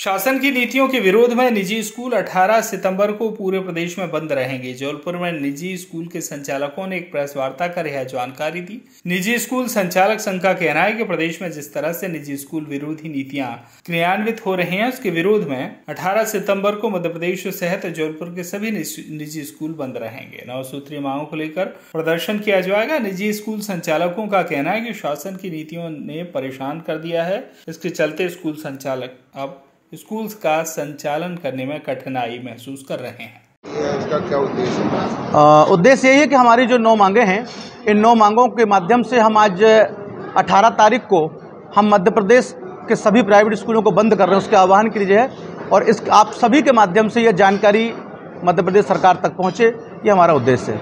शासन की नीतियों के विरोध में निजी स्कूल 18 सितंबर को पूरे प्रदेश में बंद रहेंगे। जबलपुर में निजी स्कूल के संचालकों ने एक प्रेस वार्ता कर यह जानकारी दी। निजी स्कूल संचालक संघ का कहना है कि प्रदेश में जिस तरह से निजी स्कूल विरोधी नीतियाँ क्रियान्वित हो रही हैं, उसके विरोध में 18 सितंबर को मध्य प्रदेश सहित जबलपुर के सभी निजी स्कूल बंद रहेंगे। नौ सूत्रीय मांगों को लेकर प्रदर्शन किया जाएगा। निजी स्कूल संचालकों का कहना है की शासन की नीतियों ने परेशान कर दिया है। इसके चलते स्कूल संचालक अब स्कूल्स का संचालन करने में कठिनाई महसूस कर रहे हैं। इसका क्या उद्देश्य उद्देश्य यही है कि हमारी जो नौ मांगे हैं इन नौ मांगों के माध्यम से हम आज 18 तारीख को हम मध्य प्रदेश के सभी प्राइवेट स्कूलों को बंद कर रहे हैं। उसके आह्वान के लिए है और इस आप सभी के माध्यम से यह जानकारी मध्य प्रदेश सरकार तक पहुँचे ये हमारा उद्देश्य है।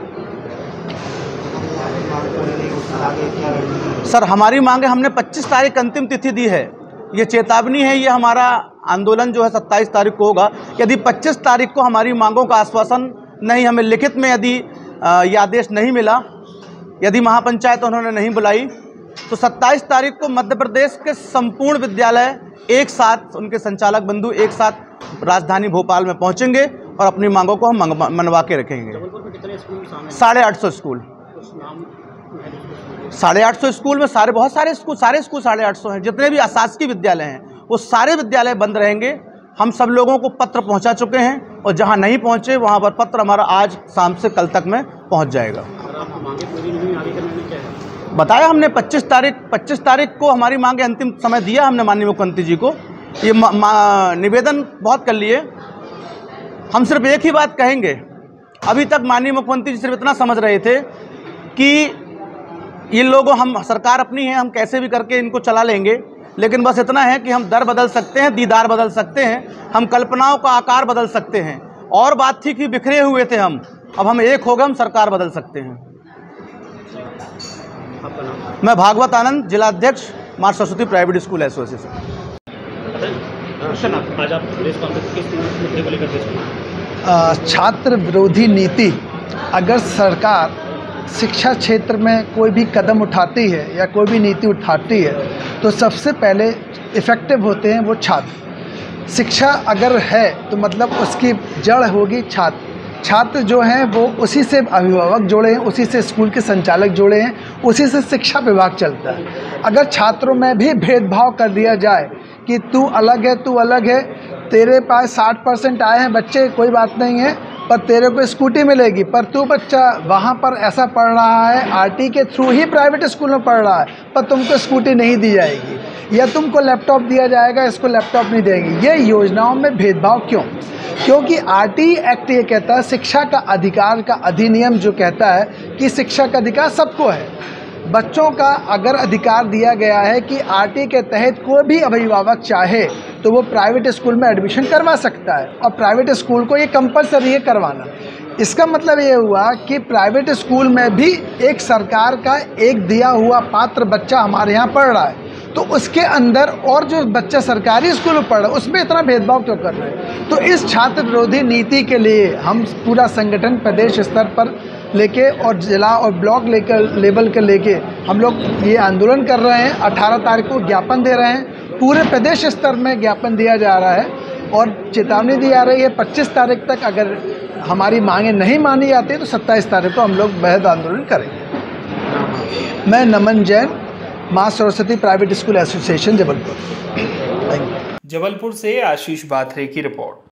सर हमारी मांगे हमने 25 तारीख अंतिम तिथि दी है। ये चेतावनी है ये हमारा आंदोलन जो है 27 तारीख को होगा। यदि 25 तारीख को हमारी मांगों का आश्वासन नहीं हमें लिखित में यदि ये आदेश नहीं मिला यदि महापंचायत उन्होंने नहीं बुलाई तो 27 तारीख को मध्य प्रदेश के संपूर्ण विद्यालय एक साथ उनके संचालक बंधु एक साथ राजधानी भोपाल में पहुँचेंगे और अपनी मांगों को हम मनवा के रखेंगे। साढ़े आठ सौ स्कूल? साढ़े आठ सौ स्कूल में सारे बहुत सारे स्कूल सारे स्कूल साढ़े आठ सौ हैं। जितने भी अशासकीय विद्यालय हैं वो सारे विद्यालय बंद रहेंगे। हम सब लोगों को पत्र पहुँचा चुके हैं और जहाँ नहीं पहुँचे, वहाँ पर पत्र हमारा आज शाम से कल तक में पहुँच जाएगा। बताया हमने 25 तारीख 25 तारीख को हमारी मांगे अंतिम समय दिया हमने माननीय मुख्यमंत्री जी को। ये निवेदन बहुत कर लिए। हम सिर्फ़ एक ही बात कहेंगे, अभी तक माननीय मुख्यमंत्री जी सिर्फ़ इतना समझ रहे थे कि ये लोगों, हम, सरकार अपनी है, हम कैसे भी करके इनको चला लेंगे। लेकिन बस इतना है कि हम दर बदल सकते हैं दीदार बदल सकते हैं हम कल्पनाओं का आकार बदल सकते हैं। और बात थी कि बिखरे हुए थे हम अब हम एक हो गए हम सरकार बदल सकते हैं। मैं भागवत आनंद जिला अध्यक्ष मार सरस्वती प्राइवेट स्कूल एसोसिएशन। छात्र विरोधी नीति। अगर सरकार शिक्षा क्षेत्र में कोई भी कदम उठाती है या कोई भी नीति उठाती है तो सबसे पहले इफ़ेक्टिव होते हैं वो छात्र। शिक्षा अगर है तो मतलब उसकी जड़ होगी छात्र। छात्र जो हैं, वो उसी से अभिभावक जोड़े हैं, उसी से स्कूल के संचालक जोड़े हैं, उसी से शिक्षा विभाग चलता है। अगर छात्रों में भी भेदभाव कर दिया जाए कि तू अलग है, तू अलग है, तेरे पास साठ परसेंट आए हैं बच्चे, कोई बात नहीं है पर तेरे को स्कूटी मिलेगी, पर तू बच्चा, वहाँ पर ऐसा पढ़ रहा है, आरटी के थ्रू ही प्राइवेट स्कूल में पढ़ रहा है, पर तुमको स्कूटी नहीं दी जाएगी। या तुमको लैपटॉप दिया जाएगा, इसको लैपटॉप नहीं देंगे। ये योजनाओं में भेदभाव क्यों? क्योंकि आरटी एक्ट ये कहता है, शिक्षा का अधिकार का अधिनियम जो कहता है कि शिक्षा का अधिकार सबको है। बच्चों का अगर अधिकार दिया गया है कि आरटी के तहत कोई भी अभिभावक चाहे तो वो प्राइवेट स्कूल में एडमिशन करवा सकता है। और प्राइवेट स्कूल को ये कंपलसरी है करवाना। इसका मतलब ये हुआ कि प्राइवेट स्कूल में भी एक सरकार का एक दिया हुआ पात्र बच्चा हमारे यहाँ पढ़ रहा है। तो उसके अंदर और जो बच्चा सरकारी स्कूल में पढ़ रहा है, उसमें इतना भेदभाव क्यों कर रहे हैं? तो इस छात्र विरोधी नीति के लिए हम पूरा संगठन प्रदेश स्तर पर लेके और जिला और ब्लॉक लेकर, लेवल के लेके हम लोग ये आंदोलन कर रहे हैं। 18 तारीख को ज्ञापन दे रहे हैं। पूरे प्रदेश स्तर में ज्ञापन दिया जा रहा है और चेतावनी दी जा रही है 25 तारीख तक अगर हमारी मांगे नहीं मानी जाती तो 27 तारीख को हम लोग बेहद आंदोलन करेंगे। मैं नमन जैन, माँ Saraswati private school association Jabalpur. Jabalpur से आशीष बाथरे की रिपोर्ट।